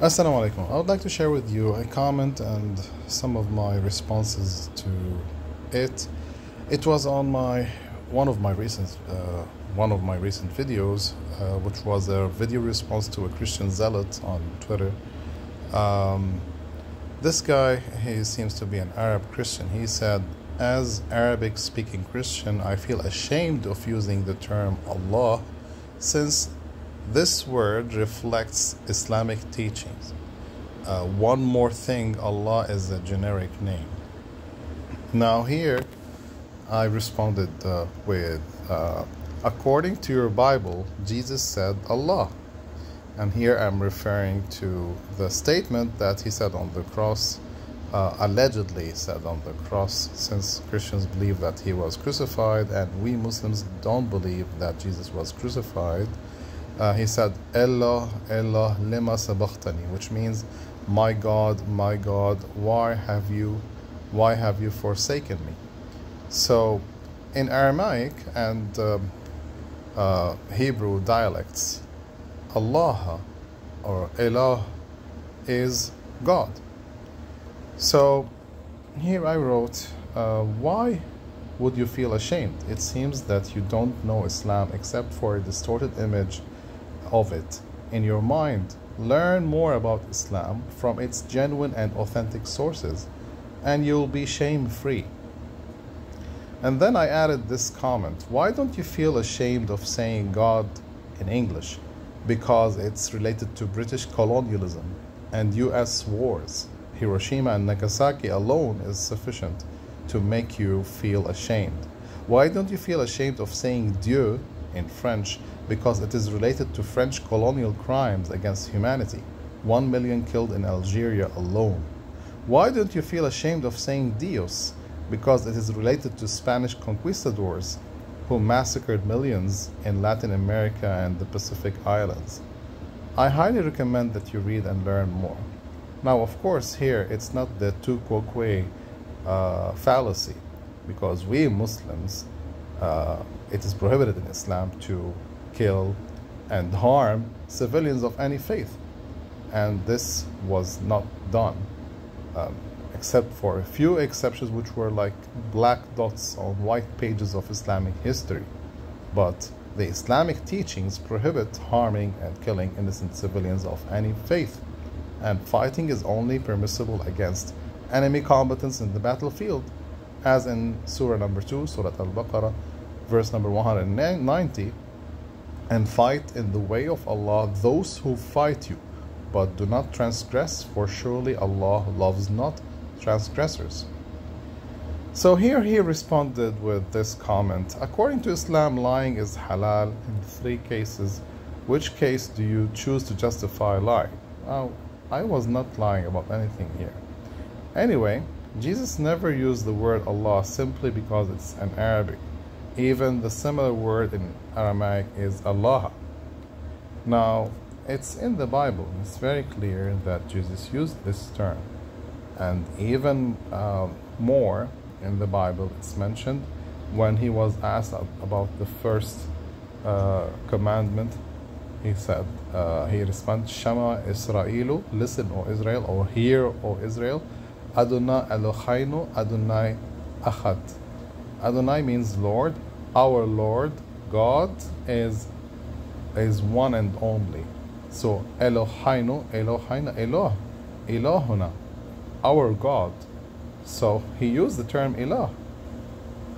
Assalamu alaikum. I would like to share with you a comment and some of my responses to it. It was on my one of my recent uh, one of my recent videos, uh, which was a video response to a Christian zealot on Twitter. Um, this guy, he seems to be an Arab Christian. He said, "As Arabic speaking Christian, I feel ashamed of using the term Allah, since this word reflects Islamic teachings. Uh, one more thing, Allah is a generic name. Now, here I responded uh, with, uh, according to your Bible, Jesus said Allah. And here I'm referring to the statement that he said on the cross, uh, allegedly said on the cross, since Christians believe that he was crucified and we Muslims don't believe that Jesus was crucified uh, he said, Allah, Allah, lima sabaqtani, which means, my God, my God, why have you, why have you forsaken me? So, in Aramaic and um, uh, Hebrew dialects, Allah or Allah is God. So, here I wrote, uh, why would you feel ashamed? It seems that you don't know Islam except for a distorted image of it in your mind. Learn more about Islam from its genuine and authentic sources, and you'll be shame free. And then I added this comment Why don't you feel ashamed of saying God in English? Because it's related to British colonialism and US wars. Hiroshima and Nagasaki alone is sufficient to make you feel ashamed. Why don't you feel ashamed of saying Dieu in French because it is related to French colonial crimes against humanity. One million killed in Algeria alone. Why don't you feel ashamed of saying Dios? Because it is related to Spanish conquistadors who massacred millions in Latin America and the Pacific Islands. I highly recommend that you read and learn more. Now, of course, here it's not the tu quoque uh, fallacy, because we Muslims, uh, it is prohibited in Islam to kill, and harm civilians of any faith. And this was not done, um, except for a few exceptions, which were like black dots on white pages of Islamic history. But the Islamic teachings prohibit harming and killing innocent civilians of any faith, and fighting is only permissible against enemy combatants in the battlefield, as in Surah number 2, Surah Al Baqarah, verse number 190 and fight in the way of Allah those who fight you, but do not transgress, for surely Allah loves not transgressors. So here he responded with this comment According to Islam, lying is halal in three cases. Which case do you choose to justify lying? I was not lying about anything here. Anyway, Jesus never used the word Allah simply because it's an Arabic. Even the similar word in Aramaic is Allah. Now, it's in the Bible. It's very clear that Jesus used this term. And even uh, more in the Bible, it's mentioned when he was asked about the first uh, commandment. He said, uh, he responded, Shema Israelu, listen, O Israel, or hear, O Israel, Adonai Eloheinu, Adonai Achad. Adonai means Lord. Our Lord, God, is, is one and only. So Eloheinu, Eloheinu, Eloh, Elohuna, our God. So he used the term Elah,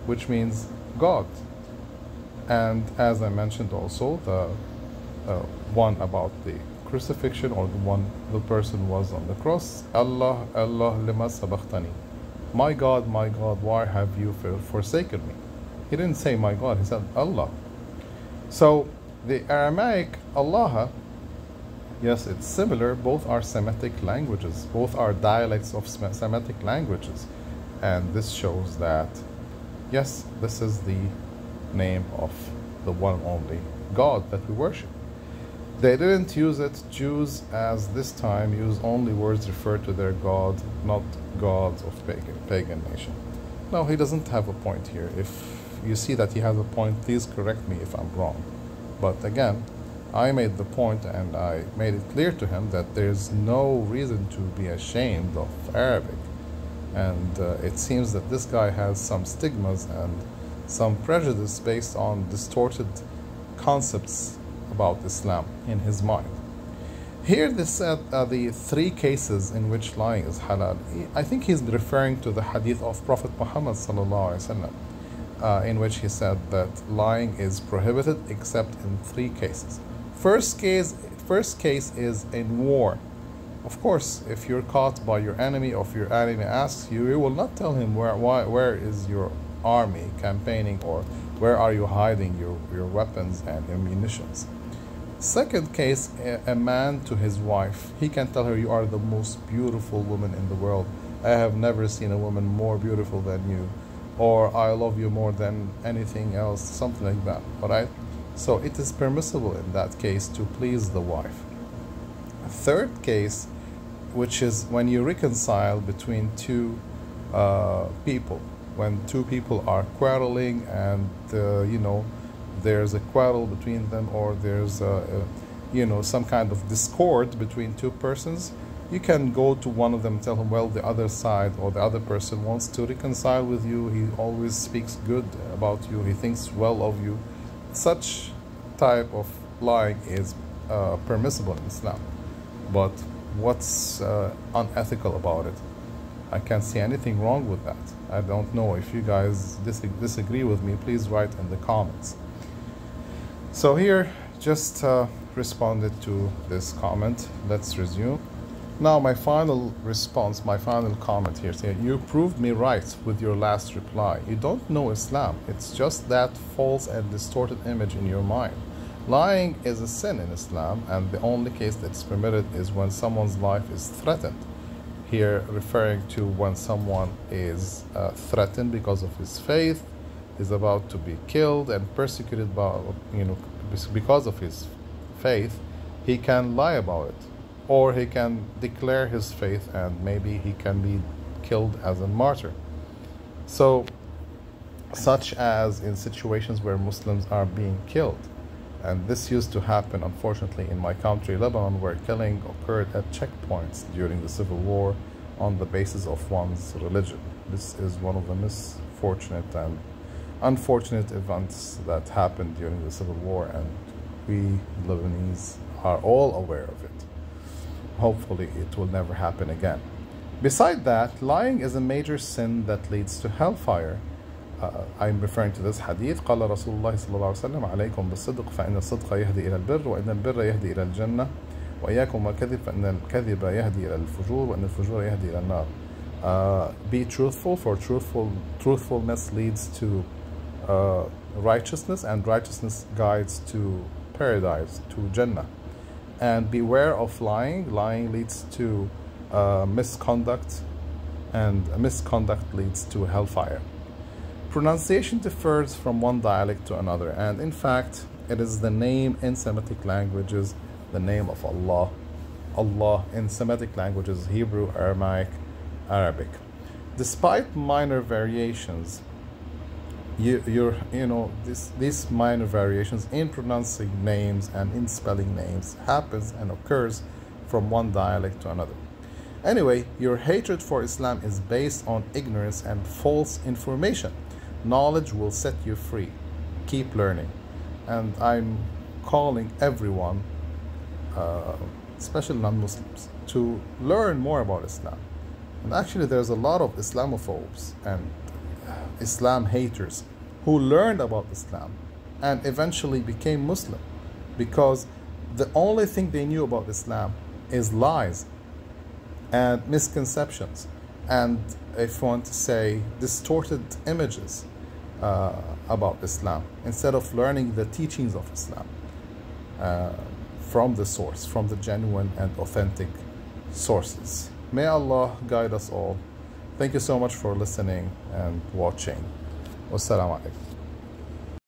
which means God. And as I mentioned also, the uh, one about the crucifixion or the one the person was on the cross, Allah, Allah lima sabaqtani. My God, my God, why have you forsaken me? He didn't say my God, he said Allah. So the Aramaic Allah, yes, it's similar. Both are Semitic languages, both are dialects of Semitic languages. And this shows that, yes, this is the name of the one only God that we worship. They didn't use it. Jews, as this time, use only words referred to their God, not gods of pagan, pagan nation. No, he doesn't have a point here. If you see that he has a point, please correct me if I'm wrong. But again, I made the point and I made it clear to him that there's no reason to be ashamed of Arabic. And uh, it seems that this guy has some stigmas and some prejudice based on distorted concepts about Islam in his mind. Here, this said uh, the three cases in which lying is halal. I think he's referring to the hadith of Prophet Muhammad sallallahu alaihi wasallam uh, in which he said that lying is prohibited except in three cases. First case, first case is in war. Of course, if you're caught by your enemy or if your enemy asks you, you will not tell him where, why, where is your army campaigning or where are you hiding your, your weapons and your munitions. Second case, a, man to his wife. He can tell her, You are the most beautiful woman in the world. I have never seen a woman more beautiful than you or I love you more than anything else, something like that. All right. So it is permissible in that case to please the wife. Third case, which is when you reconcile between two uh, people, when two people are quarreling and uh, you know there's a quarrel between them or there's a, a, you know some kind of discord between two persons you can go to one of them and tell him, well, the other side or the other person wants to reconcile with you. He always speaks good about you. He thinks well of you. Such type of lying is uh, permissible in Islam. But what's uh, unethical about it? I can't see anything wrong with that. I don't know. If you guys dis disagree with me, please write in the comments. So here, just uh, responded to this comment. Let's resume. Now, my final response, my final comment here saying, You proved me right with your last reply. You don't know Islam, it's just that false and distorted image in your mind. Lying is a sin in Islam, and the only case that's permitted is when someone's life is threatened. Here, referring to when someone is uh, threatened because of his faith, is about to be killed and persecuted by, you know, because of his faith, he can lie about it or he can declare his faith and maybe he can be killed as a martyr. So, such as in situations where Muslims are being killed. And this used to happen, unfortunately, in my country, Lebanon, where killing occurred at checkpoints during the civil war on the basis of one's religion. This is one of the misfortunate and unfortunate events that happened during the civil war, and we Lebanese are all aware of it hopefully it will never happen again. Beside that, lying is a major sin that leads to hellfire. Uh, I'm referring to this hadith قال رسول الله صلى الله عليه وسلم عليكم بالصدق فإن الصدق يهدي إلى البر وإن البر يهدي إلى الجنة وإياكم والكذب فإن الكذب يهدي إلى الفجور وإن الفجور يهدي إلى النار uh, Be truthful for truthful truthfulness leads to uh, righteousness and righteousness guides to paradise to Jannah and beware of lying. Lying leads to uh, misconduct, and misconduct leads to hellfire. Pronunciation differs from one dialect to another, and in fact, it is the name in Semitic languages, the name of Allah. Allah in Semitic languages Hebrew, Aramaic, Arabic. Despite minor variations, you, you're, you know, this, these minor variations in pronouncing names and in spelling names happens and occurs from one dialect to another. Anyway, your hatred for Islam is based on ignorance and false information. Knowledge will set you free. Keep learning. And I'm calling everyone, uh, especially non Muslims, to learn more about Islam. And actually, there's a lot of Islamophobes and Islam haters who learned about Islam and eventually became Muslim because the only thing they knew about Islam is lies and misconceptions and if you want to say distorted images uh, about Islam instead of learning the teachings of Islam uh, from the source, from the genuine and authentic sources. May Allah guide us all. Thank you so much for listening and watching. Wassalamu alaikum.